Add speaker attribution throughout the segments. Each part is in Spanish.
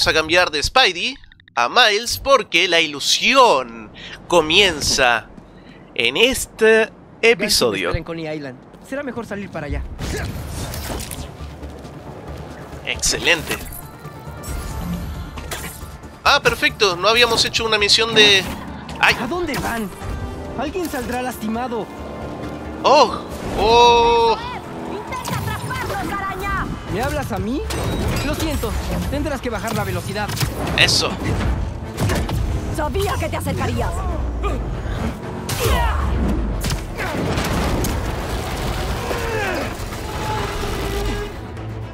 Speaker 1: Vamos a cambiar de Spidey a Miles porque la ilusión comienza en este episodio.
Speaker 2: Esperen Coney Island. Será mejor salir para allá.
Speaker 1: Excelente. Ah, perfecto. No habíamos hecho una misión de... ¡Ay!
Speaker 2: ¿A dónde van? Alguien saldrá lastimado.
Speaker 1: ¡Oh! ¡Oh!
Speaker 2: ¿Me hablas a mí? Lo siento, tendrás que bajar la velocidad.
Speaker 1: Eso.
Speaker 3: Sabía que te acercarías.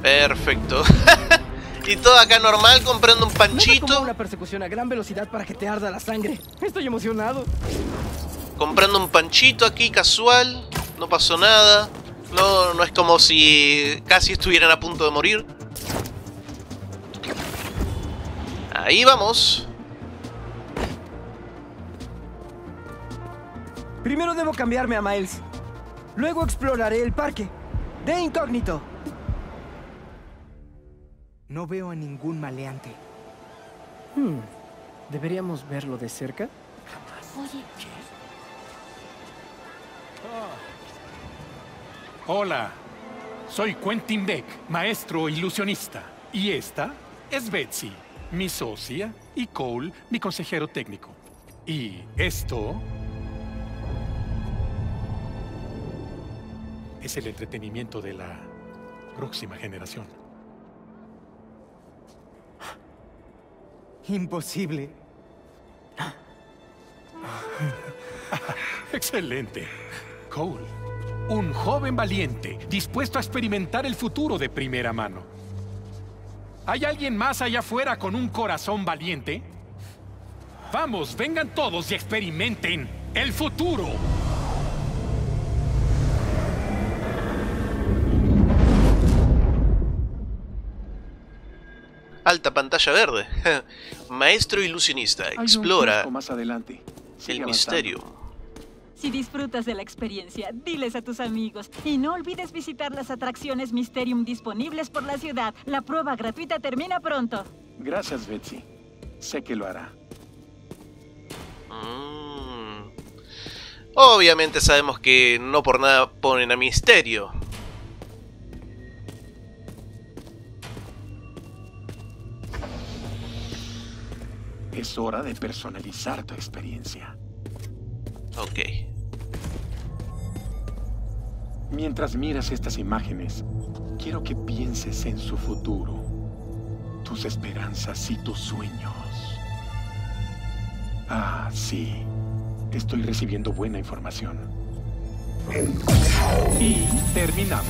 Speaker 1: Perfecto. y todo acá normal, comprando un
Speaker 2: No
Speaker 1: panchito.
Speaker 2: como una persecución a gran velocidad para que te arda la sangre. Estoy emocionado.
Speaker 1: Comprando un panchito aquí casual. No pasó nada. No, no es como si casi estuvieran a punto de morir. Ahí vamos.
Speaker 2: Primero debo cambiarme a Miles. Luego exploraré el parque. De incógnito. No veo a ningún maleante. Hmm. ¿Deberíamos verlo de cerca?
Speaker 3: Oye,
Speaker 4: Hola, soy Quentin Beck, maestro ilusionista. Y esta es Betsy, mi socia, y Cole, mi consejero técnico. Y esto es el entretenimiento de la próxima generación.
Speaker 2: Imposible.
Speaker 4: Excelente. Cole, un joven valiente, dispuesto a experimentar el futuro de primera mano. ¿Hay alguien más allá afuera con un corazón valiente? Vamos, vengan todos y experimenten el futuro.
Speaker 1: Alta pantalla verde. Maestro ilusionista. Explora
Speaker 4: más adelante.
Speaker 1: el misterio.
Speaker 5: Si disfrutas de la experiencia, diles a tus amigos. Y no olvides visitar las atracciones Mysterium disponibles por la ciudad. La prueba gratuita termina pronto.
Speaker 4: Gracias, Betsy. Sé que lo hará.
Speaker 1: Mm. Obviamente sabemos que no por nada ponen a misterio.
Speaker 4: Es hora de personalizar tu experiencia.
Speaker 1: Ok.
Speaker 4: Mientras miras estas imágenes, quiero que pienses en su futuro, tus esperanzas y tus sueños. Ah, sí. Estoy recibiendo buena información. Y terminamos.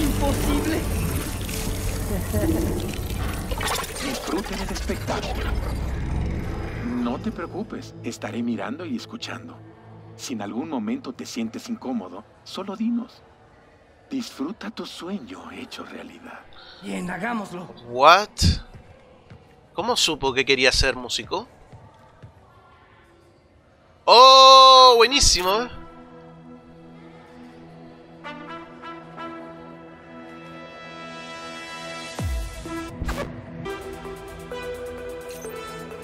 Speaker 2: ¡Imposible!
Speaker 4: Disfruten el espectáculo. No te preocupes, estaré mirando y escuchando. Si en algún momento te sientes incómodo, solo dinos. Disfruta tu sueño hecho realidad.
Speaker 2: Bien, hagámoslo.
Speaker 1: What? ¿Cómo supo que quería ser músico? ¡Oh! Buenísimo.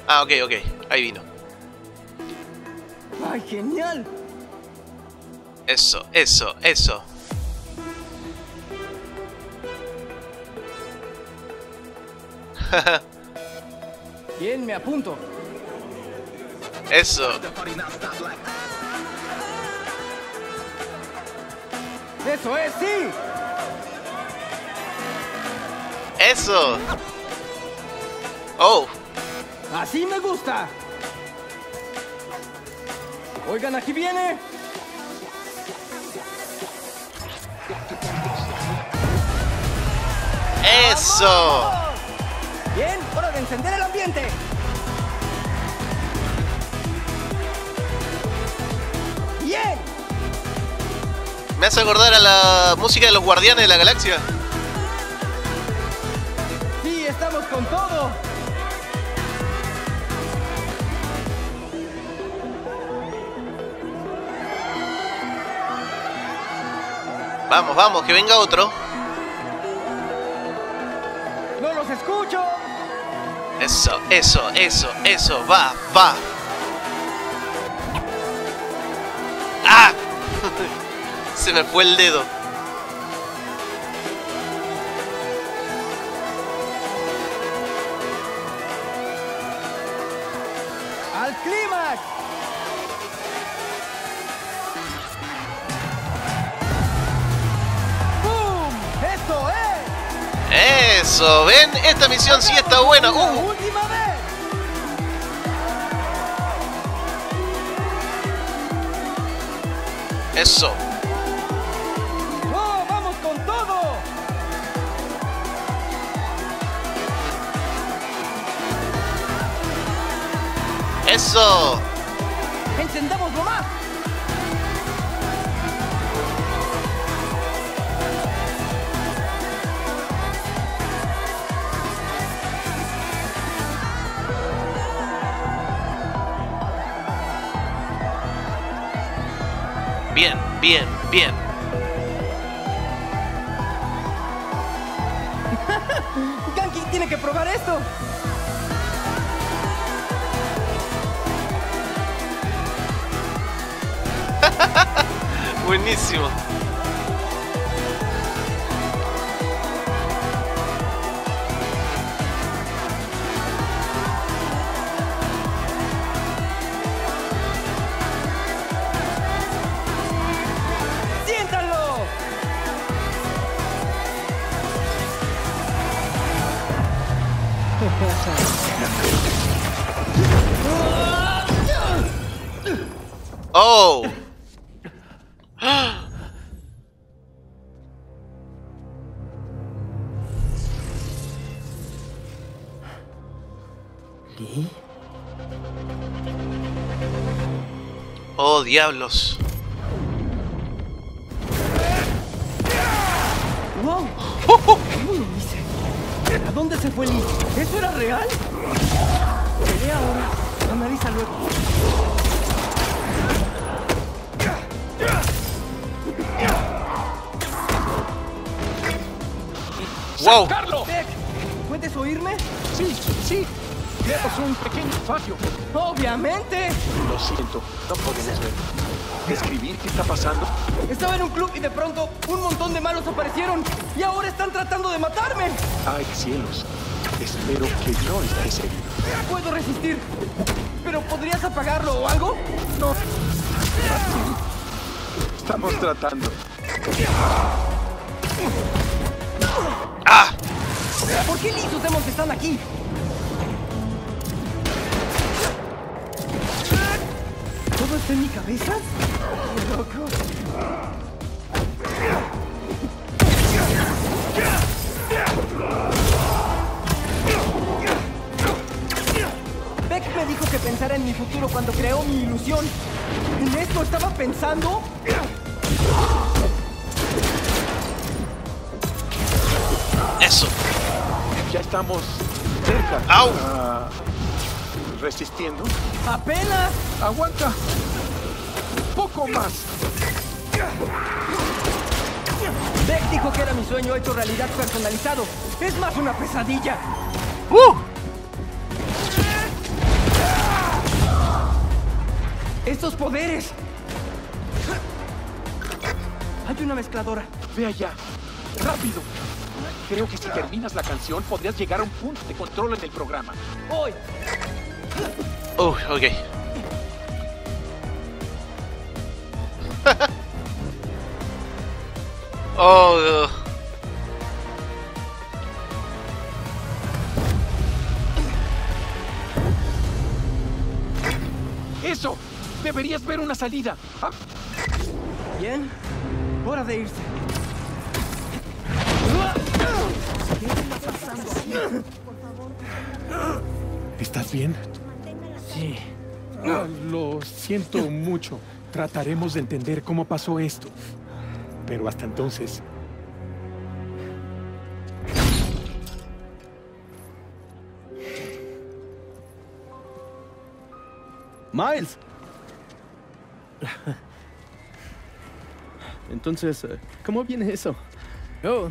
Speaker 1: Ah, ok, ok. Ahí vino.
Speaker 2: ¡Ay, genial!
Speaker 1: Eso, eso, eso.
Speaker 2: Bien, me apunto.
Speaker 1: Eso.
Speaker 2: ¡Eso es, sí!
Speaker 1: Eso. Oh.
Speaker 2: ¡Así me gusta! Oigan, aquí viene.
Speaker 1: Eso.
Speaker 2: Bien, hora de encender el ambiente. Bien.
Speaker 1: Me hace acordar a la música de los Guardianes de la Galaxia.
Speaker 2: Sí, estamos con todo.
Speaker 1: Vamos, vamos, que venga otro.
Speaker 2: No los escucho.
Speaker 1: Eso, eso, eso, eso, va, va. ¡Ah! Se me fue el dedo.
Speaker 2: Eso,
Speaker 1: ven, esta misión sí está buena.
Speaker 2: ¡La
Speaker 1: Uh, eso.
Speaker 2: ¡Oh, vamos con todo!
Speaker 1: Eso. Bien, bien.
Speaker 2: ¡Ganki tiene que probar esto!
Speaker 1: Buenísimo. Diablos.
Speaker 2: ¡Wow! ¿Cómo lo hice? ¿A dónde se fue Lee? ¿Eso era real? Pelea ahora. Analiza luego.
Speaker 1: Wow.
Speaker 2: ¿puedes oírme?
Speaker 4: Sí, sí. Tenemos un pequeño fallo.
Speaker 2: ¡Obviamente!
Speaker 6: Lo siento, no podemos ver. ¿Describir qué está pasando?
Speaker 2: Estaba en un club y de pronto un montón de malos aparecieron y ahora están tratando de matarme.
Speaker 6: Ay, cielos. Espero que no estés herido.
Speaker 2: Puedo resistir, pero ¿podrías apagarlo o algo? No.
Speaker 6: Estamos tratando.
Speaker 1: Ah.
Speaker 2: ¿Por qué sus demos están aquí? Está en mi cabeza? ¡Qué loco! Beck me dijo que pensara en mi futuro cuando creó mi ilusión. ¿En esto estaba pensando?
Speaker 1: Eso.
Speaker 6: Ya estamos cerca.
Speaker 1: Au.
Speaker 6: Ah, ¿Resistiendo?
Speaker 2: ¡Apenas!
Speaker 6: ¡Aguanta! ¡Poco más!
Speaker 2: Beck dijo que era mi sueño hecho realidad personalizado. Es más una pesadilla.
Speaker 1: Uh.
Speaker 2: ¡Estos poderes! Hay una mezcladora.
Speaker 6: ¡Ve allá! ¡Rápido! Creo que si terminas la canción podrías llegar a un punto de control en el programa.
Speaker 2: Hoy.
Speaker 1: Uh, ok. Oh.
Speaker 6: ¡Eso! Deberías ver una salida. Ah,
Speaker 2: Bien. Hora de irse.
Speaker 4: ¿Estás bien?
Speaker 2: Sí.
Speaker 4: Ah, lo siento mucho. Trataremos de entender cómo pasó esto. Pero hasta entonces,
Speaker 7: Miles. Entonces, eh, ¿cómo viene eso?
Speaker 2: Oh.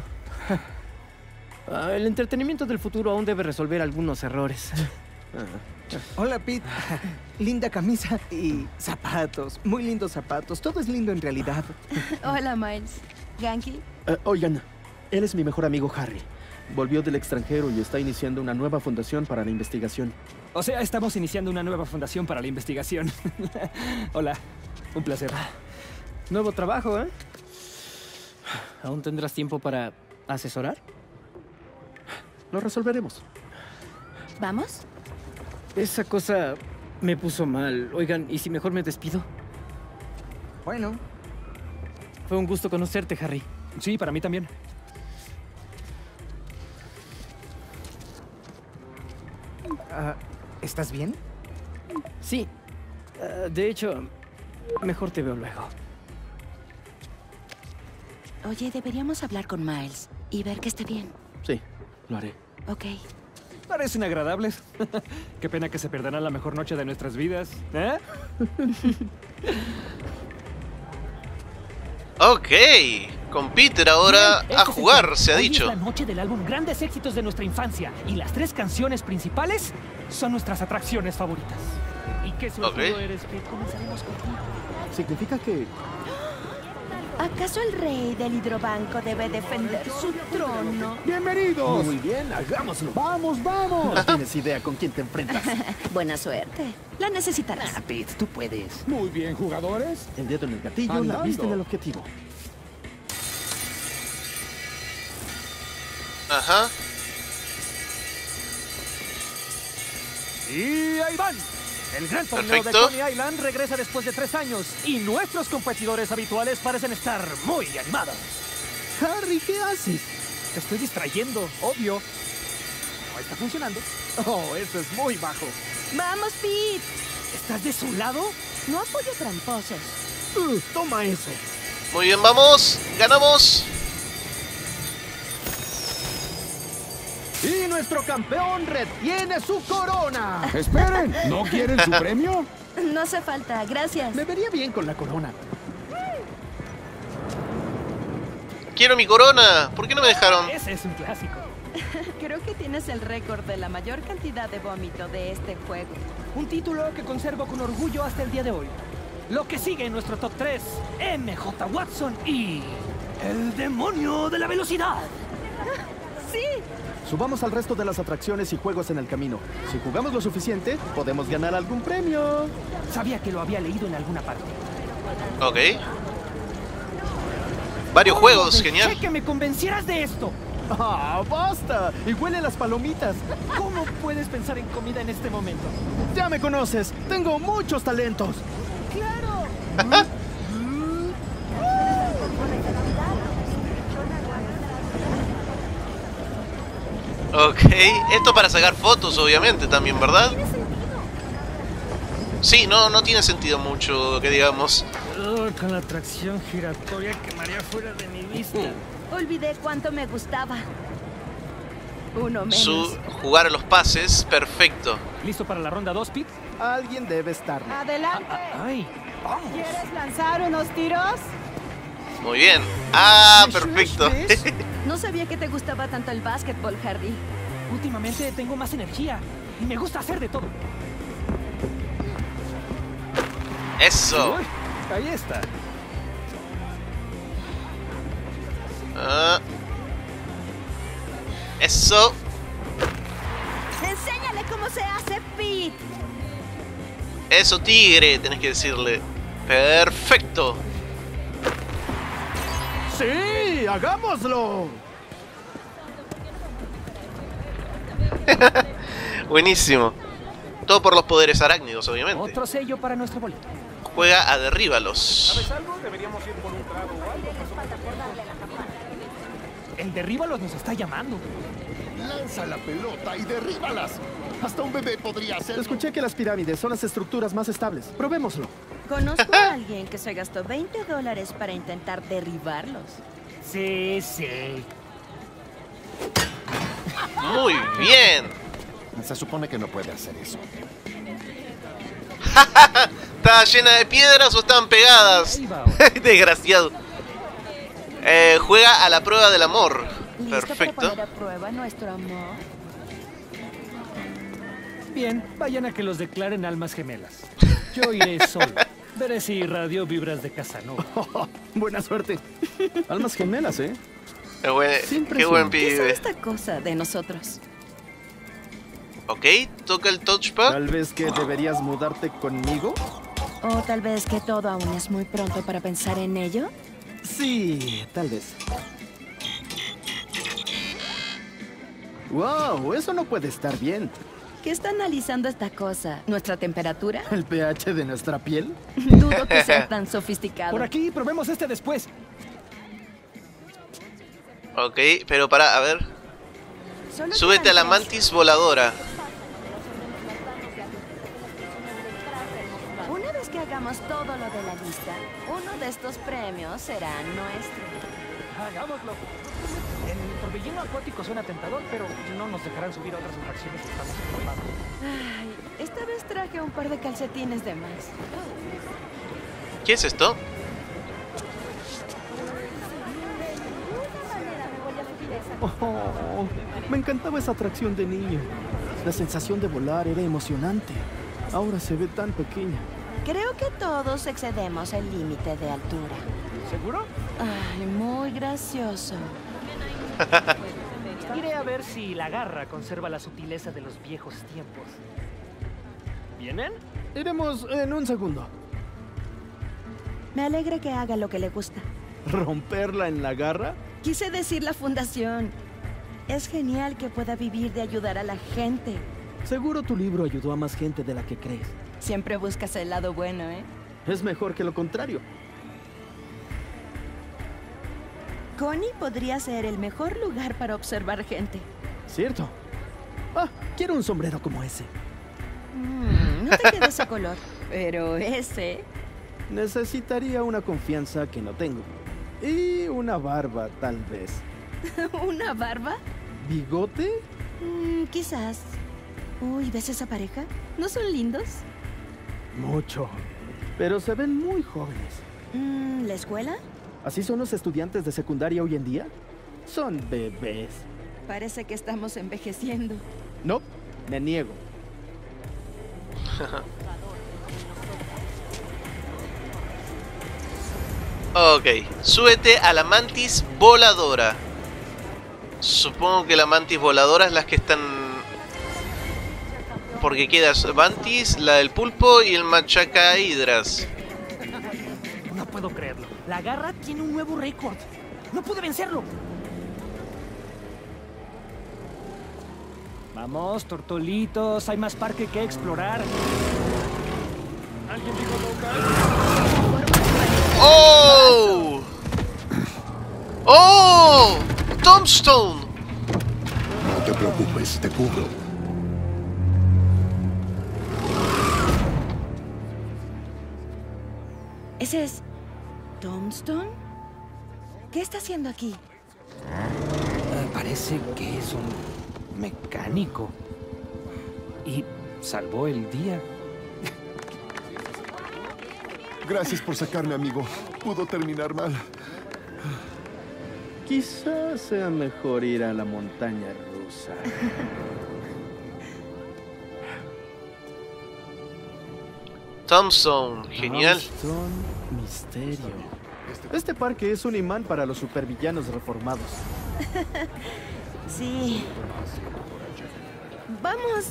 Speaker 8: Ah, el entretenimiento del futuro aún debe resolver algunos errores.
Speaker 3: Hola, Pete. Linda camisa y zapatos. Muy lindos zapatos. Todo es lindo en realidad.
Speaker 9: Hola, Miles. Ganky.
Speaker 7: Eh, oigan, él es mi mejor amigo Harry. Volvió del extranjero y está iniciando una nueva fundación para la investigación.
Speaker 8: O sea, estamos iniciando una nueva fundación para la investigación. Hola, un placer. Nuevo trabajo, ¿eh? ¿Aún tendrás tiempo para asesorar?
Speaker 7: Lo resolveremos.
Speaker 9: ¿Vamos?
Speaker 8: Esa cosa me puso mal. Oigan, ¿y si mejor me despido?
Speaker 3: Bueno,
Speaker 8: Fue un gusto conocerte, Harry. Sí, para mí también.
Speaker 3: ah, ¿estás bien?
Speaker 8: Sí. Ah, de hecho, mejor te veo luego.
Speaker 9: Oye, deberíamos hablar con Miles y ver que esté bien.
Speaker 7: Sí, lo haré.
Speaker 9: Ok.
Speaker 8: Parecen agradables. Qué pena que se perderán la mejor noche de nuestras vidas. ¿Eh?
Speaker 1: Ok, con Peter ahora
Speaker 8: Bien,
Speaker 1: a
Speaker 8: este es el
Speaker 1: jugar, se ha
Speaker 8: Hoy
Speaker 1: dicho.
Speaker 8: Es la noche del álbum Grandes Éxitos de nuestra infancia y las tres canciones principales son nuestras atracciones favoritas. ¿Y qué suerte
Speaker 1: Ok.
Speaker 8: eres, Pete?
Speaker 9: Comenzaremos contigo.
Speaker 7: Significa que
Speaker 9: ¿Acaso el rey del hidrobanco debe defender su trono?
Speaker 7: ¡Bienvenidos! Muy bien, hagámoslo. ¡Vamos, vamos! No tienes idea con quién te enfrentas.
Speaker 9: Buena suerte. La necesitarás.
Speaker 3: Pete, tú puedes.
Speaker 7: Muy bien, jugadores. El dedo en el gatillo, la
Speaker 3: Andando.
Speaker 7: vista en el objetivo.
Speaker 1: Ajá.
Speaker 8: Y ahí van. El gran torneo de. Coney Island regresa después de tres años y nuestros competidores habituales parecen estar muy animados.
Speaker 3: Harry, ¿qué haces?
Speaker 8: Te estoy distrayendo, obvio. No está funcionando. Oh, eso es muy bajo.
Speaker 9: ¡Vamos, Pete!
Speaker 8: ¿Estás de su lado?
Speaker 9: No apoyo tramposos.
Speaker 3: Uh, toma eso.
Speaker 1: Muy bien, vamos. Ganamos.
Speaker 3: Y nuestro campeón retiene su corona.
Speaker 7: Esperen, ¿no quieren su premio?
Speaker 9: No hace falta, gracias.
Speaker 3: Me vería bien con la corona.
Speaker 1: Quiero mi corona. ¿Por qué no me dejaron?
Speaker 8: Ese es un clásico.
Speaker 9: Creo que tienes el récord de la mayor cantidad de vómito de este juego.
Speaker 8: Un título que conservo con orgullo hasta el día de hoy. Lo que sigue en nuestro top 3, MJ Watson y... El demonio de la velocidad.
Speaker 9: ¡Sí!
Speaker 7: Subamos al resto de las atracciones y juegos en el camino. Si jugamos lo suficiente, podemos ganar algún premio.
Speaker 8: Sabía que lo había leído en alguna parte.
Speaker 1: Ok. Varios juegos, genial.
Speaker 8: Pensé que me convencieras de esto.
Speaker 7: ¡Ah, basta! Y huele las palomitas.
Speaker 8: ¿Cómo puedes pensar en comida en este momento?
Speaker 7: Ya me conoces. Tengo muchos talentos.
Speaker 1: Ok. Esto para sacar fotos, obviamente, también, ¿verdad? Sí, no, no tiene sentido mucho que digamos.
Speaker 8: con la atracción giratoria quemaría fuera de mi vista.
Speaker 9: Olvidé cuánto me gustaba. Uno menos.
Speaker 1: Su jugar a los pases, perfecto.
Speaker 8: ¿Listo para la ronda 2, Pete?
Speaker 7: Alguien debe estar.
Speaker 9: Adelante.
Speaker 8: Ay, vamos.
Speaker 9: ¿Quieres lanzar unos tiros?
Speaker 1: Muy bien. Ah, perfecto.
Speaker 9: No sabía que te gustaba tanto el básquetbol, Harry.
Speaker 8: Últimamente tengo más energía y me gusta hacer de todo.
Speaker 1: Eso.
Speaker 8: Uy, ahí está.
Speaker 1: Ah. Eso.
Speaker 9: Enséñale cómo se hace, Pete.
Speaker 1: Eso, tigre, tenés que decirle. Perfecto.
Speaker 7: ¡Sí! ¡Hagámoslo!
Speaker 1: Buenísimo. Todo por los poderes arácnidos, obviamente.
Speaker 8: Otro sello para nuestro boleto.
Speaker 1: Juega a derríbalos.
Speaker 8: El derríbalos nos está llamando.
Speaker 10: Lanza la pelota y derríbalas. Hasta un bebé podría hacerlo.
Speaker 7: Escuché que las pirámides son las estructuras más estables. Probémoslo.
Speaker 9: Conozco a alguien que se gastó 20 dólares para intentar derribarlos.
Speaker 8: Sí, sí.
Speaker 1: Muy bien.
Speaker 10: Se supone que no puede hacer eso.
Speaker 1: ¿Está llena de piedras o están pegadas? Desgraciado. Eh, juega a la prueba del amor.
Speaker 9: ¿Listo
Speaker 1: Perfecto.
Speaker 9: para poner a prueba nuestro amor?
Speaker 8: Bien, vayan a que los declaren almas gemelas. Yo iré solo. Veré si radio vibras de Casanova.
Speaker 7: Buena suerte. Almas gemelas, ¿eh?
Speaker 1: Qué buen,
Speaker 7: Siempre
Speaker 1: qué buen
Speaker 7: sí.
Speaker 9: ¿Qué es
Speaker 1: pibe.
Speaker 9: esta cosa de nosotros?
Speaker 1: Ok, toca el touchpad.
Speaker 7: Tal vez que deberías mudarte conmigo.
Speaker 9: ¿O tal vez que todo aún es muy pronto para pensar en ello?
Speaker 7: Sí, tal vez. Wow, eso no puede estar bien.
Speaker 9: ¿Qué está analizando esta cosa? ¿Nuestra temperatura?
Speaker 7: ¿El pH de nuestra piel?
Speaker 9: Dudo que sea tan sofisticado.
Speaker 8: Por aquí, probemos este después.
Speaker 1: Ok, pero para, a ver.
Speaker 9: Solo
Speaker 1: Súbete a la mantis voladora.
Speaker 9: Una vez que hagamos todo lo de la lista, uno de estos premios será nuestro.
Speaker 8: Hagámoslo. El torbellino acuático suena tentador, pero no nos dejarán subir a otras atracciones si estamos atrapados.
Speaker 9: Ay, esta vez traje un par de calcetines de más.
Speaker 1: ¿Qué es esto?
Speaker 7: Oh, me encantaba esa atracción de niño. La sensación de volar era emocionante. Ahora se ve tan pequeña.
Speaker 9: Creo que todos excedemos el límite de altura.
Speaker 8: ¿Seguro?
Speaker 9: Ay, muy gracioso.
Speaker 8: Iré a ver si la garra conserva la sutileza de los viejos tiempos. ¿Vienen?
Speaker 7: Iremos en un segundo.
Speaker 9: Me alegra que haga lo que le gusta.
Speaker 7: ¿Romperla en la garra?
Speaker 9: Quise decir la fundación. Es genial que pueda vivir de ayudar a la gente.
Speaker 7: Seguro tu libro ayudó a más gente de la que crees.
Speaker 9: Siempre buscas el lado bueno, ¿eh?
Speaker 7: Es mejor que lo contrario.
Speaker 9: Connie podría ser el mejor lugar para observar gente.
Speaker 7: ¿Cierto? Ah, quiero un sombrero como ese.
Speaker 9: Mm, no te queda ese color, pero ese...
Speaker 7: Necesitaría una confianza que no tengo. Y una barba, tal vez.
Speaker 9: ¿Una barba?
Speaker 7: ¿Bigote?
Speaker 9: Mm, quizás. Uy, ¿ves esa pareja? ¿No son lindos?
Speaker 7: Mucho. Pero se ven muy jóvenes.
Speaker 9: Mm, ¿La escuela?
Speaker 7: ¿Así son los estudiantes de secundaria hoy en día? Son bebés.
Speaker 9: Parece que estamos envejeciendo.
Speaker 7: No, me niego.
Speaker 1: Ok, súbete a la mantis voladora. Supongo que la mantis voladora es las que están... Porque quedas mantis, la del pulpo y el machaca hidras.
Speaker 8: La garra tiene un nuevo récord. No pude vencerlo. Vamos, tortolitos. Hay más parque que explorar. ¿Alguien dijo local?
Speaker 1: ¡Oh! ¡Oh! ¡Tombstone!
Speaker 10: No te preocupes, te cubro.
Speaker 9: ¿Ese es Tombstone? ¿Qué está haciendo aquí?
Speaker 8: Eh, parece que es un mecánico. Y salvó el día.
Speaker 10: Gracias por sacarme, amigo. Pudo terminar mal.
Speaker 7: Quizás sea mejor ir a la montaña rusa.
Speaker 1: Tombstone, genial.
Speaker 7: Tombstone Misterio. Este parque es un imán para los supervillanos reformados.
Speaker 9: Sí. Vamos.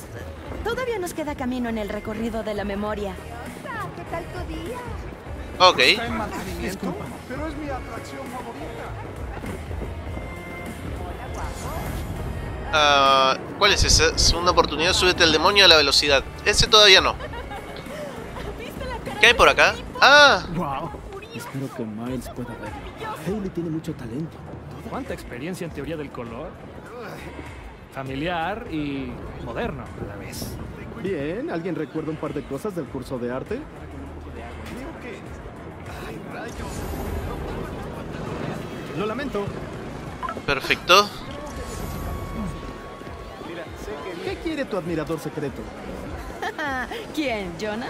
Speaker 9: Todavía nos queda camino en el recorrido de la memoria.
Speaker 11: ¿Qué tal tu día?
Speaker 1: Ok.
Speaker 10: Pero es mi atracción favorita.
Speaker 1: Ah, ¿Cuál es esa? Segunda oportunidad, súbete al demonio a la velocidad. Ese todavía no. ¿Qué hay por acá? ¡Ah!
Speaker 7: ¡Wow! Espero que Miles pueda verlo. Hailey tiene mucho talento.
Speaker 8: ¿Cuánta experiencia en teoría del color? Familiar y moderno a la vez.
Speaker 7: Bien, ¿alguien recuerda un par de cosas del curso de arte? Lo lamento.
Speaker 1: Perfecto.
Speaker 7: ¿Qué quiere tu admirador secreto?
Speaker 9: ¿Quién? ¿Jonah?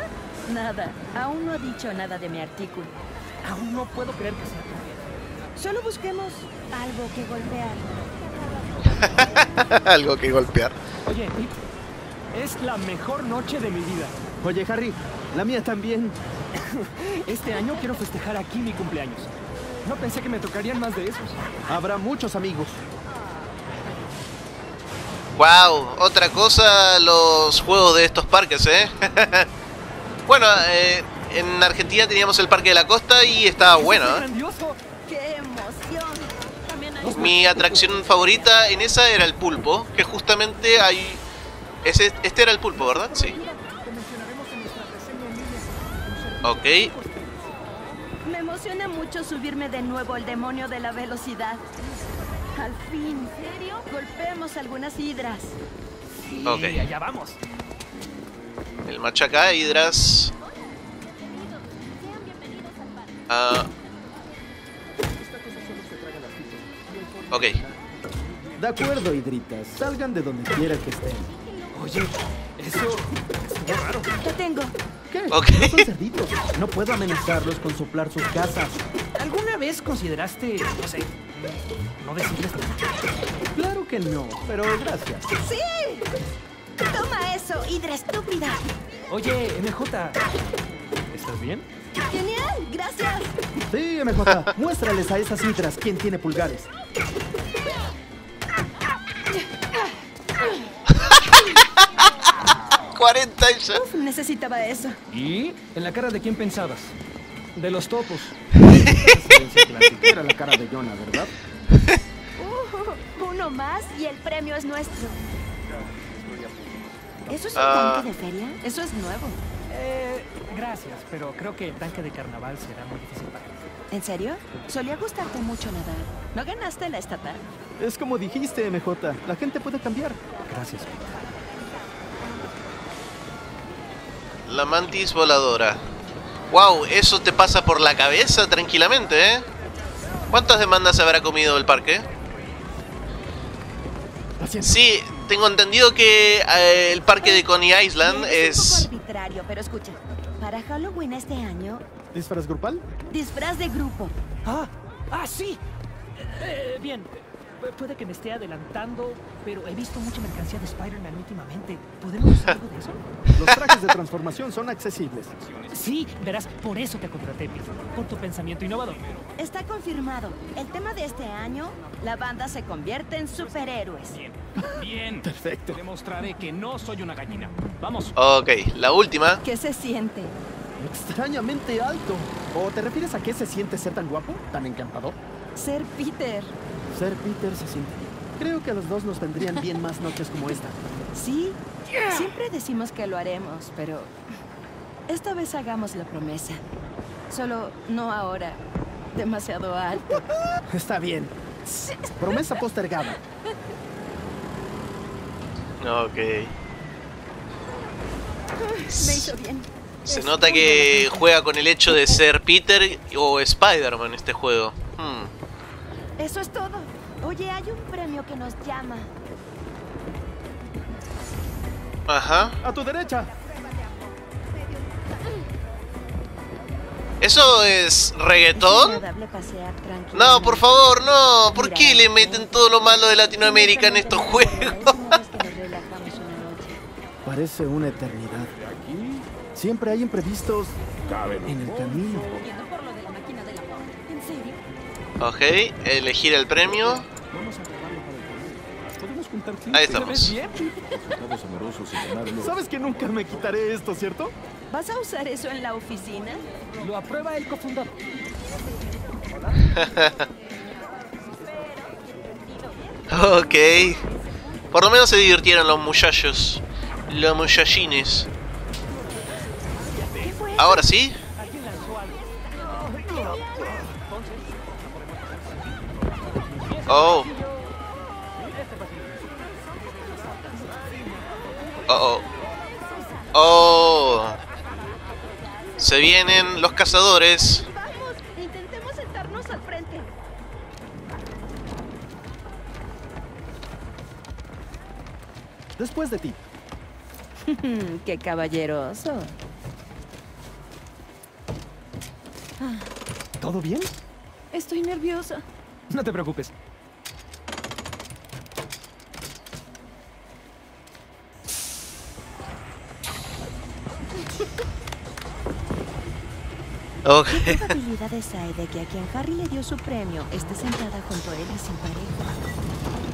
Speaker 9: Nada. Aún no ha dicho nada de mi artículo.
Speaker 8: Aún no puedo creer que sea.
Speaker 9: Solo busquemos algo que golpear.
Speaker 1: Algo que golpear.
Speaker 8: Oye, es la mejor noche de mi vida.
Speaker 7: Oye, Harry, la mía también.
Speaker 8: Este año quiero festejar aquí mi cumpleaños. No pensé que me tocarían más de esos.
Speaker 7: Habrá muchos amigos.
Speaker 1: Wow, otra cosa los juegos de estos parques, ¿eh? bueno, eh, en Argentina teníamos el Parque de la Costa y estaba bueno. ¿eh? Mi atracción favorita en esa era el pulpo, que justamente hay... Ese, este era el pulpo, ¿verdad? Sí. Ok.
Speaker 9: Me emociona mucho subirme de nuevo al demonio de la velocidad. Al fin. ¿En serio? Golpeemos algunas hidras.
Speaker 8: Sí,
Speaker 1: Ok.
Speaker 8: allá vamos.
Speaker 1: El machaca hidras. Ah. Ok.
Speaker 7: De acuerdo, hidritas. Salgan de donde quiera que estén.
Speaker 8: Oye, eso es raro.
Speaker 9: Te tengo.
Speaker 7: ¿Qué?
Speaker 1: Ok.
Speaker 7: No son cerditos. No puedo amenazarlos con soplar sus casas.
Speaker 8: ¿Alguna vez consideraste, no sé, no decirles nada?
Speaker 7: Claro que no, pero gracias.
Speaker 9: ¡Sí! Toma eso, hidra estúpida.
Speaker 8: Oye, MJ, ¿estás bien?
Speaker 9: Genial, gracias.
Speaker 7: Sí, MJ, muéstrales a esas hidras quién tiene pulgares.
Speaker 1: ¡Ah! 40 y ya.
Speaker 9: Uf, necesitaba eso.
Speaker 8: ¿Y en la cara de quién pensabas? De los topos.
Speaker 7: Era la cara de Jonah, ¿verdad?
Speaker 9: Uh, uno más y el premio es nuestro. ¿Eso es un tanque de feria? Eso es nuevo.
Speaker 8: Eh, gracias, pero creo que el tanque de carnaval será muy difícil para ti.
Speaker 9: ¿En serio? Solía gustarte mucho nadar. ¿No ganaste la estatal?
Speaker 7: Es como dijiste, MJ. La gente puede cambiar.
Speaker 8: Gracias.
Speaker 1: La mantis voladora. Wow, eso te pasa por la cabeza tranquilamente, ¿eh? ¿Cuántas demandas habrá comido el parque? Sí, tengo entendido que eh, el parque de Coney Island
Speaker 9: Es un
Speaker 1: es...
Speaker 9: poco arbitrario, pero escucha. Para Halloween este año,
Speaker 7: ¿Disfraz grupal?
Speaker 9: disfraz de grupo.
Speaker 8: ¡Ah! ¡Ah, sí! Eh, bien, pu- puede que me esté adelantando, pero he visto mucha mercancía de Spider-Man últimamente. ¿Podemos hacer algo de eso?
Speaker 7: Los trajes de transformación son accesibles.
Speaker 8: Sí, verás, por eso te contraté, por tu pensamiento innovador.
Speaker 9: Está confirmado. El tema de este año, la banda se convierte en superhéroes.
Speaker 8: Bien, bien.
Speaker 7: Perfecto.
Speaker 8: Demostraré que no soy una gallina. Vamos.
Speaker 1: Ok, la última.
Speaker 9: ¿Qué se siente?
Speaker 7: Extrañamente alto. ¿O te refieres a qué se siente ser tan guapo? ¿Tan encantador?
Speaker 9: Ser Peter.
Speaker 7: Ser Peter se siente bien. Creo que a los dos nos vendrían bien más noches como esta.
Speaker 9: Sí, siempre decimos que lo haremos, pero esta vez hagamos la promesa. Solo no ahora. Demasiado alto.
Speaker 7: Está bien. Promesa postergada.
Speaker 1: Ok.
Speaker 9: Me hizo bien.
Speaker 1: Se nota que juega con el hecho de ser Peter o Spider-Man este juego.
Speaker 9: Eso es todo. Oye, hay un premio que nos llama.
Speaker 1: Ajá.
Speaker 7: A tu derecha.
Speaker 1: ¿Eso es reggaetón? No, por favor, no. ¿Por qué le meten todo lo malo de Latinoamérica en estos juegos?
Speaker 7: Parece una eternidad. Aquí siempre hay imprevistos en el camino.
Speaker 1: Ok, elegir el premio.
Speaker 10: Vamos a grabarlo para el canal. Podemos juntar
Speaker 1: Ahí estamos.
Speaker 7: Sabes que nunca me quitaré esto, ¿cierto?
Speaker 9: ¿Vas a usar eso en la oficina?
Speaker 8: Lo aprueba el cofundador.
Speaker 1: Ok. Por lo menos se divirtieron los muchachos. Los muchachines. Ahora sí. Oh. Oh, oh. Oh. Se vienen los cazadores.
Speaker 9: Vamos, intentemos sentarnos al frente.
Speaker 7: Después de ti.
Speaker 9: Qué caballeroso.
Speaker 7: ¿Todo bien?
Speaker 9: Estoy nerviosa.
Speaker 8: No te preocupes.
Speaker 1: Ok.
Speaker 9: ¿Qué probabilidades hay de que a quien Harry le dio su premio esté sentada junto a él y sin pareja?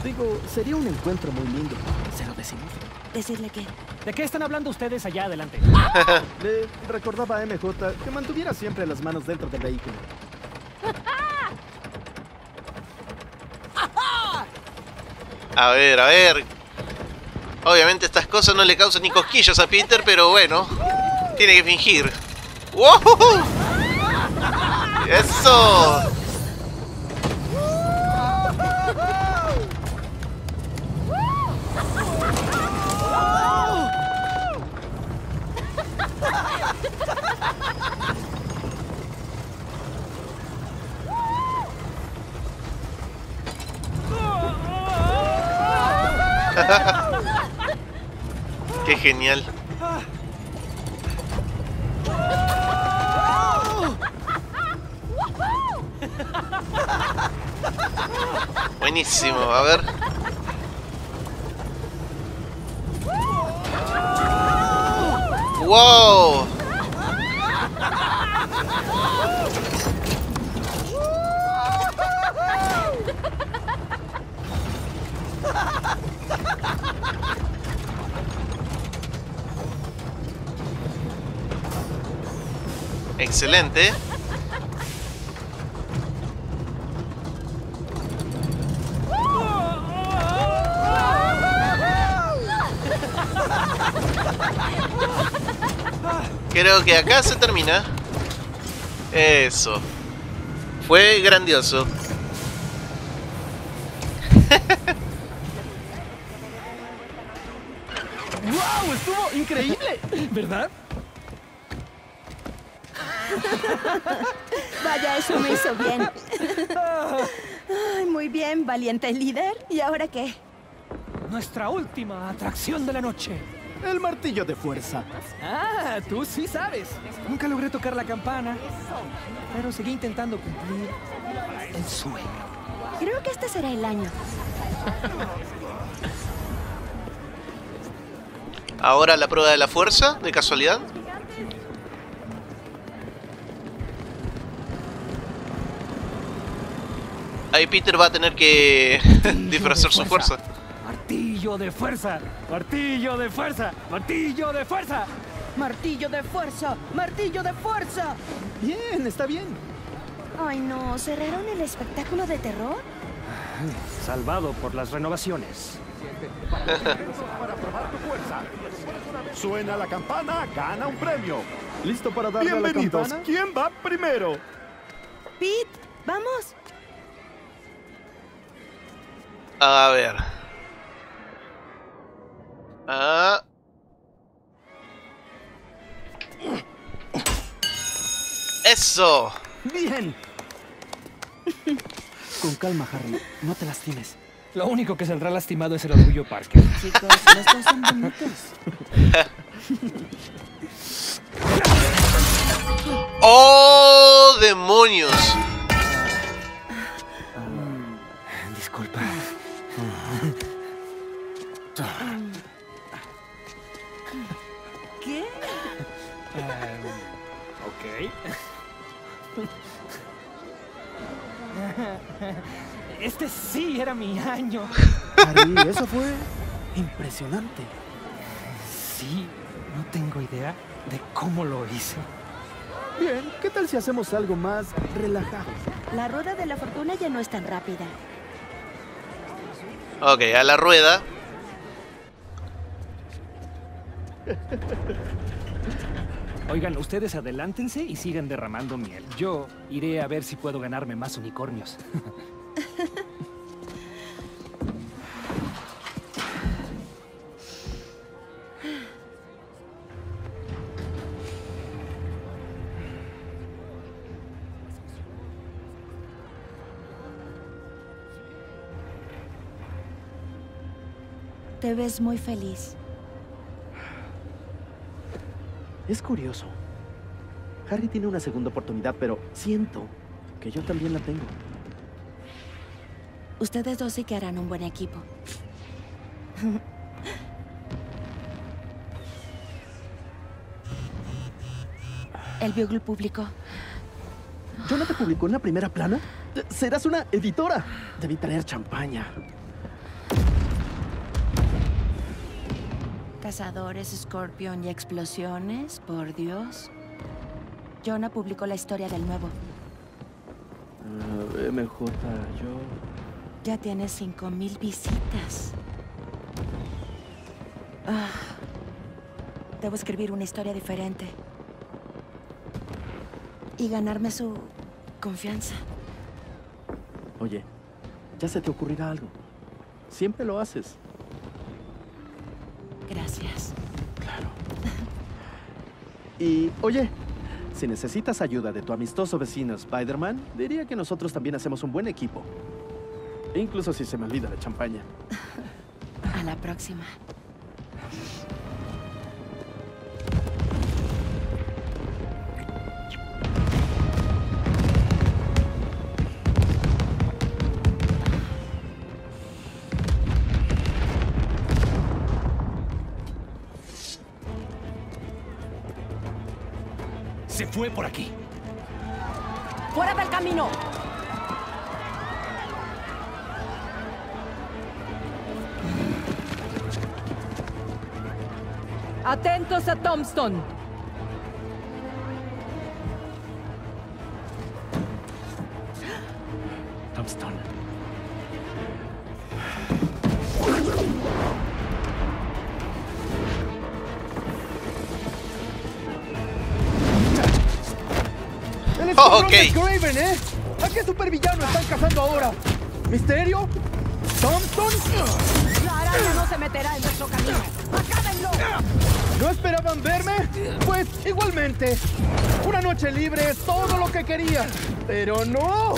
Speaker 7: Digo, sería un encuentro muy lindo. Se lo decimos.
Speaker 9: ¿Decirle qué?
Speaker 8: ¿De qué están hablando ustedes allá adelante?
Speaker 7: Le recordaba a MJ que mantuviera siempre las manos dentro del vehículo.
Speaker 1: A ver, a ver. Obviamente estas cosas no le causan ni cosquillas a Peter, pero bueno. Tiene que fingir. ¡Wow! ¡Eso! Qué genial. Buenísimo, a ver. ¡Wow! Excelente. Creo que acá se termina. Eso. Fue grandioso.
Speaker 3: ¡Wow! ¡Estuvo increíble!
Speaker 8: ¿Verdad?
Speaker 9: Vaya, eso me hizo bien. Ay, muy bien, valiente líder. ¿Y ahora qué?
Speaker 8: Nuestra última atracción de la noche.
Speaker 7: El martillo de fuerza.
Speaker 8: Ah, tú sí sabes. Nunca logré tocar la campana, pero seguí intentando cumplir el sueño.
Speaker 9: Creo que este será el año.
Speaker 1: Ahora la prueba de la fuerza, de casualidad. Ahí Peter va a tener que disfrazar su fuerza.
Speaker 8: Martillo de fuerza, martillo de fuerza, martillo de fuerza.
Speaker 9: Martillo de fuerza, martillo de fuerza.
Speaker 7: Bien, está bien.
Speaker 9: Ay, no, ¿cerraron el espectáculo de terror?
Speaker 8: Salvado por las renovaciones.
Speaker 10: Para probar tu fuerza. Suena la campana, gana un premio.
Speaker 7: ¿Listo para darle a la
Speaker 10: Bienvenidos.
Speaker 7: campana?
Speaker 10: ¿Quién va primero?
Speaker 9: Pete, vamos.
Speaker 1: A ver. Ah. Eso.
Speaker 7: Bien. Con calma, Harry. No te lastimes.
Speaker 8: Lo único que saldrá lastimado es el orgullo Parker.
Speaker 9: Chicos, los dos son bonitos.
Speaker 1: ¡Oh, demonios!
Speaker 8: Disculpa.
Speaker 9: ¿Qué?
Speaker 8: ok. Este sí era mi año.
Speaker 7: Harry, eso fue impresionante.
Speaker 8: Sí, no tengo idea de cómo lo hice.
Speaker 7: Bien, ¿qué tal si hacemos algo más relajado?
Speaker 9: La rueda de la fortuna ya no es tan rápida.
Speaker 1: Ok, a la rueda.
Speaker 8: Oigan, ustedes adelántense y sigan derramando miel. Yo iré a ver si puedo ganarme más unicornios.
Speaker 9: Te ves muy feliz.
Speaker 7: Es curioso. Harry tiene una segunda oportunidad, pero siento que yo también la tengo.
Speaker 9: Ustedes dos sí que harán un buen equipo. El.
Speaker 12: ¿Yo no te publicó en la primera plana? Serás una editora. Debí traer champaña.
Speaker 13: Cazadores, Scorpion y explosiones, por Dios. Jonah publicó la historia del nuevo.
Speaker 12: Ah, MJ, yo...
Speaker 13: Ya tiene 5000 visitas. Ah, debo escribir una historia diferente. Y ganarme su confianza.
Speaker 12: Oye, ya se te ocurrirá algo. Siempre lo haces. Y, oye, si necesitas ayuda de tu amistoso vecino Spider-Man, diría que nosotros también hacemos un buen equipo. Incluso si se me olvida la champaña.
Speaker 13: A la próxima.
Speaker 8: Fue por aquí.
Speaker 13: ¡Fuera del camino!
Speaker 3: Atentos a Tombstone.
Speaker 1: Ok.
Speaker 7: de Craven, eh! ¿A qué supervillano están cazando ahora? ¿Misterio? ¿Thompson?
Speaker 3: La araña no se meterá en nuestro camino. ¡Acábenlo!
Speaker 7: ¿No esperaban verme? Pues igualmente. Una noche libre es todo lo que quería. Pero no.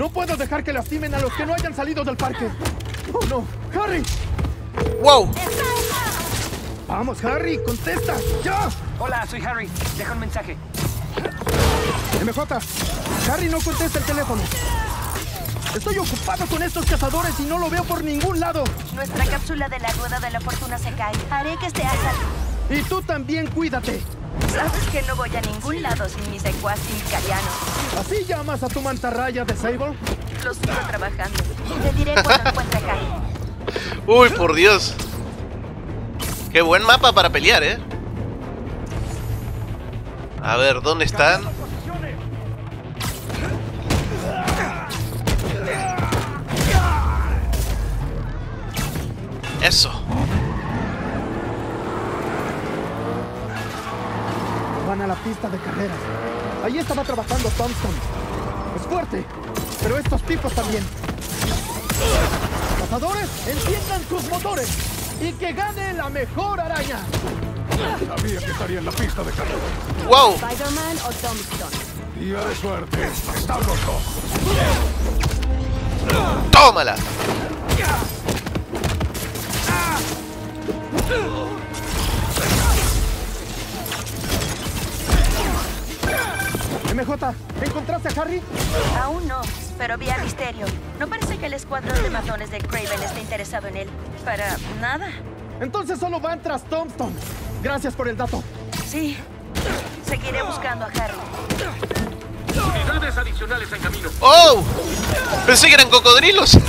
Speaker 7: No puedo dejar que lastimen a los que no hayan salido del parque. Oh, no. ¡Harry!
Speaker 1: ¡Wow!
Speaker 7: Vamos, Harry, contesta. ¡Ya!
Speaker 8: Hola, soy Harry. Deja un mensaje.
Speaker 7: MJ, Harry no contesta el teléfono. Estoy ocupado con estos cazadores y no lo veo por ningún lado.
Speaker 9: Nuestra cápsula de la rueda de la fortuna se cae. Haré que esté a salvo.
Speaker 7: Y tú también cuídate.
Speaker 9: Sabes que no voy a ningún lado sin mi secuaz sicariano.
Speaker 7: ¿Así llamas a tu mantarraya de Sable?
Speaker 9: Lo sigo trabajando. Te diré cuando encuentre a Harry.
Speaker 1: Uy, por Dios. Qué buen mapa para pelear, ¿eh? A ver, ¿dónde están? Eso.
Speaker 7: A la pista de carreras. Ahí estaba trabajando Thompson. Es fuerte, pero estos tipos también. Cazadores, enciendan sus motores y que gane la mejor araña.
Speaker 14: Sabía que estaría en la pista de carrera.
Speaker 1: ¡Wow!
Speaker 3: ¿Spider-Man o Tombstone?
Speaker 14: Día de suerte. Están los dos.
Speaker 1: ¡Tómala!
Speaker 7: MJ, ¿encontraste a Harry?
Speaker 9: Aún no, pero vi a Misterio. No parece que el escuadrón de matones de Craven esté interesado en él. Para nada.
Speaker 7: Entonces solo van tras Thompson. Gracias por el dato.
Speaker 9: Sí. Seguiré buscando a Harry.
Speaker 15: Unidades adicionales en camino.
Speaker 1: ¡Oh! Pensé que eran cocodrilos.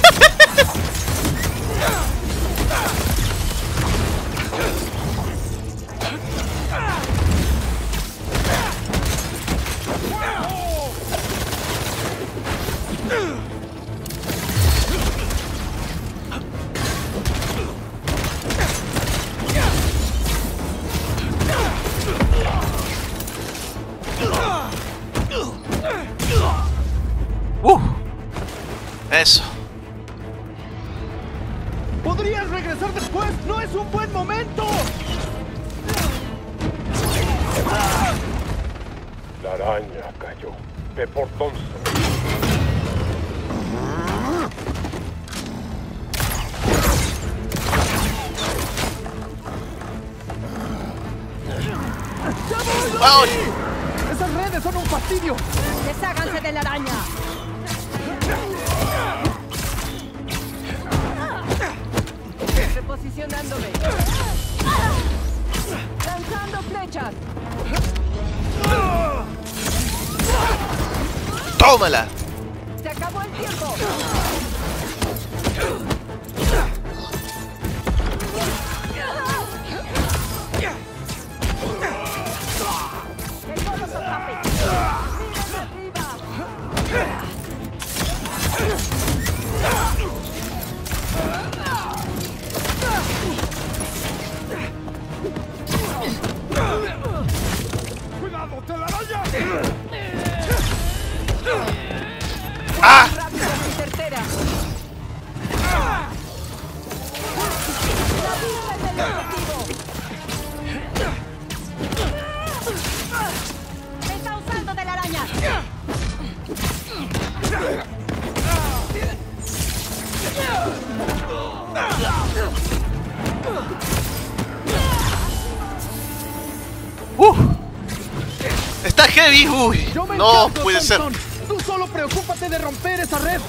Speaker 1: ¡Uy!
Speaker 7: Yo me
Speaker 1: No puede ser.
Speaker 7: Thompson. Tú solo preocúpate de romper esa red.